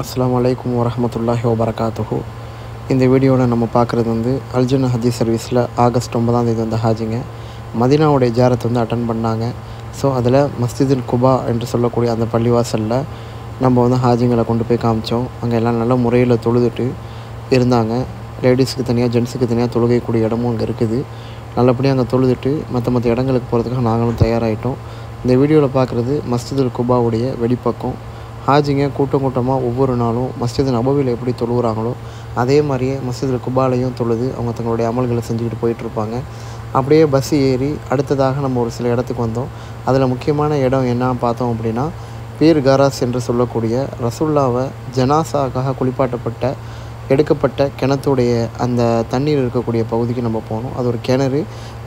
அஸ்ஸலாமு அலைக்கும் வரஹமத்துல்லாஹி வபரகாத்துஹு. இந்த வீடியோவில் நம்ம பார்க்குறது வந்து அல்ஜுன் ஹஜி சர்வீஸில் ஆகஸ்ட் ஒன்பதாம் தேதி வந்து ஹாஜிங்க. மதினாவுடைய ஜாரத்தை வந்து அட்டன் பண்ணாங்க. ஸோ அதில் மஸ்ஜிதுல் குபா என்று சொல்லக்கூடிய அந்த பள்ளிவாசலில் நம்ம வந்து ஹாஜிங்களை கொண்டு போய் காமிச்சோம். அங்கே எல்லாம் நல்ல முறையில் தொழுதுட்டு இருந்தாங்க. லேடிஸுக்கு தனியாக ஜென்ஸுக்கு தனியாக தொழுகைக்கூடிய இடமும் அங்கே இருக்குது. நல்லபடியாக அங்கே தொழுதுட்டு மற்ற மற்ற இடங்களுக்கு போகிறதுக்காக நாங்களும் தயாராகிட்டோம் இந்த வீடியோவில் பார்க்குறது மஸ்ஜிதுல் குபாவுடைய வெடிப்பக்கம் ஹாஜிங்க கூட்டம் கூட்டமாக ஒவ்வொரு நாளும் மஸ்ஜித் நபவியில் எப்படி தொழுகிறாங்களோ அதே மாதிரியே மஸ்ஜிதில் குபாலையும் தொழுது அவங்க தங்களுடைய அமல்களை செஞ்சுக்கிட்டு போயிட்டுருப்பாங்க. அப்படியே பஸ் ஏறி அடுத்ததாக நம்ம ஒரு சில இடத்துக்கு வந்தோம். அதில் முக்கியமான இடம் என்ன பார்த்தோம் அப்படின்னா பீர் காராஸ் என்று சொல்லக்கூடிய ரசுல்லாவை ஜனாசாக்காக குளிப்பாட்டப்பட்ட எடுக்கப்பட்ட கிணத்துடைய அந்த தண்ணீர் இருக்கக்கூடிய பகுதிக்கு நம்ம போனோம் அது ஒரு கிணறு.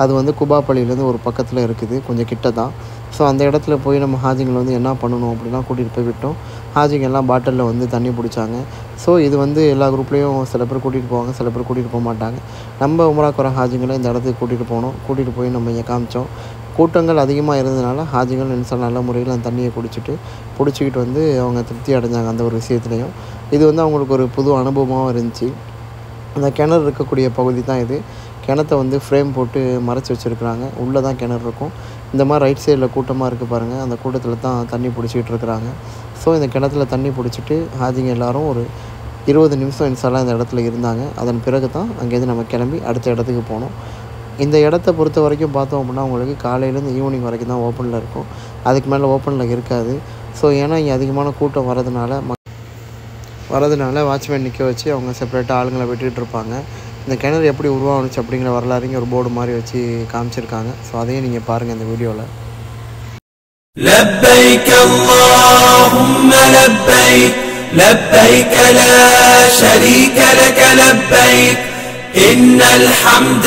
அது வந்து குபாப்பள்ளியிலேருந்து ஒரு பக்கத்தில் இருக்குது. கொஞ்சம் கிட்ட தான் ஸோ அந்த இடத்துல போய் நம்ம ஹாஜிங்களை வந்து என்ன பண்ணணும் அப்படின்னா கூட்டிகிட்டு போய் விட்டோம். ஹாஜிங்க எல்லாம் பாட்டிலில் வந்து தண்ணி பிடிச்சாங்க. ஸோ இது வந்து எல்லா குரூப்லேயும் சில பேர் கூட்டிகிட்டு போவாங்க. சில பேர் கூட்டிகிட்டு போக மாட்டாங்க. நம்ம உமராக்குற ஹாஜிங்களை இந்த இடத்துக்கு கூட்டிகிட்டு போனோம். கூட்டிகிட்டு போய் நம்ம இங்கே காமிச்சோம். கூட்டங்கள் அதிகமாக இருந்ததுனால ஹாஜிகள் நினைச்சா நல்ல முறையில் அந்த தண்ணியை குடிச்சிட்டு பிடிச்சிக்கிட்டு வந்து அவங்க திருப்தி அடைஞ்சாங்க அந்த ஒரு விஷயத்துலையும். இது வந்து அவங்களுக்கு ஒரு புது அனுபவமாகவும் இருந்துச்சு. அந்த கிணறு இருக்கக்கூடிய பகுதி தான் இது. கிணத்த வந்து ஃப்ரேம் போட்டு மறைச்சி வச்சுருக்குறாங்க. உள்ளே தான் கிணறு இருக்கும். இந்த மாதிரி ரைட் சைடில் கூட்டமாக இருக்குது பாருங்கள் அந்த கூட்டத்தில் தான் தண்ணி பிடிச்சிக்கிட்டு இருக்கிறாங்க. ஸோ இந்த கிணத்துல தண்ணி பிடிச்சிட்டு ஹாஜிங்க எல்லாரும் ஒரு இருபது நிமிஷம் இன்சாலாக இந்த இடத்துல இருந்தாங்க. அதன் பிறகு தான் அங்கேருந்து நம்ம கிளம்பி அடுத்த இடத்துக்கு போனோம். இந்த இடத்த பொறுத்த வரைக்கும் பார்த்தோம் அப்படின்னா உங்களுக்கு காலையிலேருந்து ஈவினிங் வரைக்கும் தான் ஓப்பனில் இருக்கும் அதுக்கு மேலே ஓப்பனில் இருக்காது ஸோ ஏன்னா இங்கே அதிகமான கூட்டம் வரதுனால ம வரதுனால வாட்ச்மேன் நிற்க வச்சு அவங்க செப்பரேட்டாக ஆளுங்களை விட்டுட்டு இருப்பாங்க இந்த கிணறு எப்படி உருவானுச்சு அப்படிங்கிற வரலாறு இங்கே ஒரு போர்டு மாதிரி வச்சு காமிச்சிருக்காங்க ஸோ அதையும் நீங்கள் பாருங்கள் இந்த வீடியோவில் لبيك اللهم لبيك لبيك لا شريك لك لبيك إن الحمد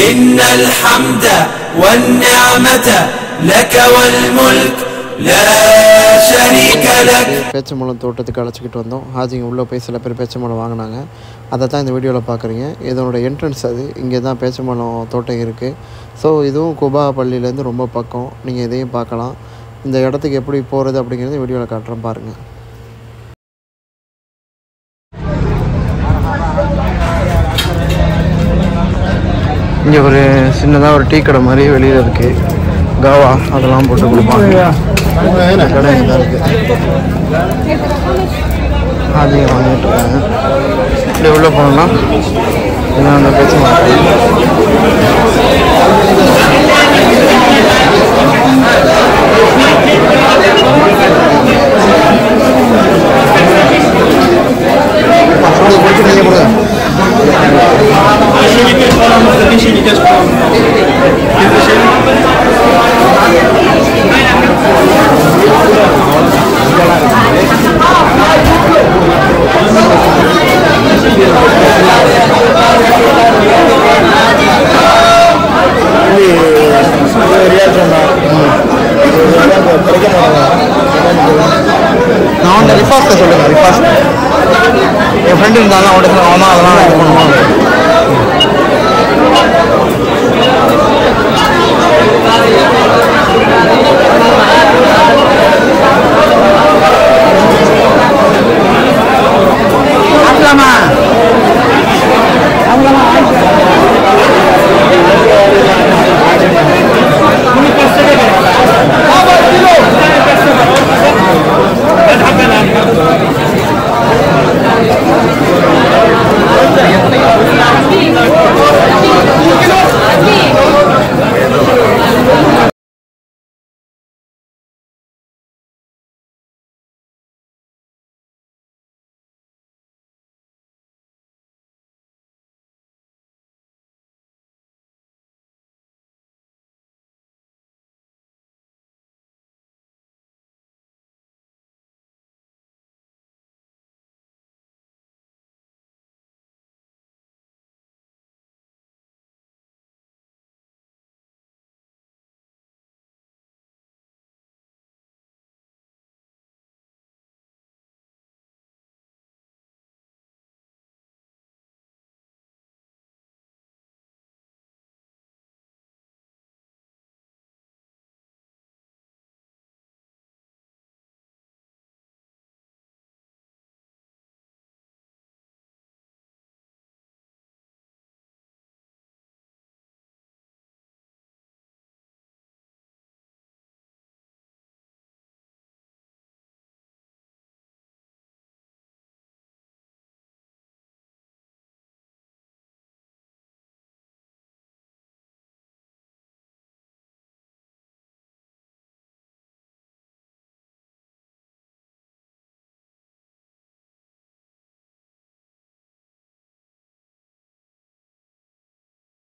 إن الحمد والنعمة لك والملك لا شريك لك பேச்சம்பழம் தோட்டத்துக்கு அழைச்சிக்கிட்டு வந்தோம் ஹாஜிங்க உள்ளே போய் சில பேர் பேச்சம்பழம் வாங்கினாங்க அதை தான் இந்த வீடியோவில் பார்க்குறீங்க இதனோட என்ட்ரன்ஸ் அது இங்கே தான் பேச்சம்பழம் தோட்டம் இருக்குது ஸோ இதுவும் குபா பள்ளியிலேருந்து ரொம்ப பக்கம் நீங்கள் இதையும் பார்க்கலாம் இந்த இடத்துக்கு எப்படி போகிறது அப்படிங்கிறது வீடியோவில் காட்டுறேன் பாருங்கள் இங்கே ஒரு சின்னதாக ஒரு டீ கடை மாதிரி வெளியில் இருக்குது காவா அதெல்லாம் போட்டு கொடுப்பாங்க. கடை இதாக இருக்குது அதையும் வாங்கிட்டு இருக்காங்க இப்படி உள்ளே போனோம்னா இதான் அந்த பேச்சு இருந்தாலும் அவனுக்கு அவன் அதெல்லாம்